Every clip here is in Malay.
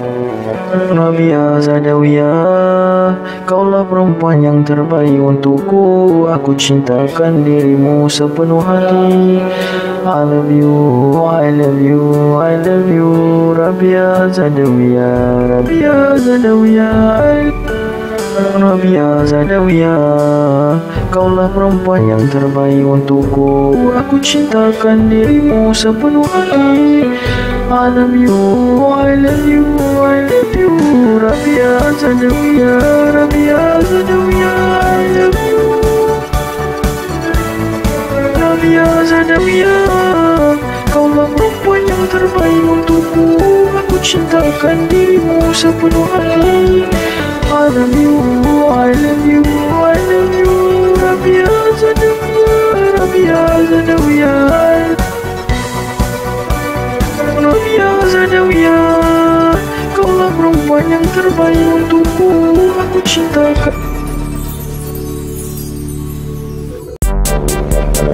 Rabia Zadawia Kaulah perempuan yang terbaik untukku. Aku cintakan dirimu sepenuh hati. I love you, I love you, I love you. Rabia Zadawia Rabia Zadawia Rabia Zadawia Kaulah perempuan yang terbaik untukku. Aku cintakan dirimu sepenuh hati Love you, I love you, I love you Rabia Zadawia, Rabia Zadawia I love you Rabia Zadawia Kaulah perempuan yang terbaik untukku Aku cintakan dirimu sepenuh hati I love you, I love you, perempuan yang terbaik untukku Aku cintakan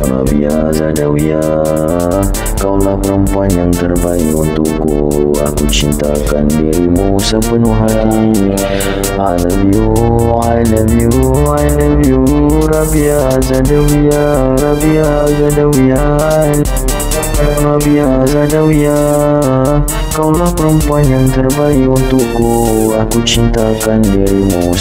Rabia Zadawia Kaulah perempuan yang terbaik untukku. Aku cintakan dirimu sepenuh hati. I love you, I love you, I love you. Rabia Zadawia, Rabia Zadawia Rabia Zadawia Kaulah perempuan yang terbaik untukku. Aku cintakan dirimu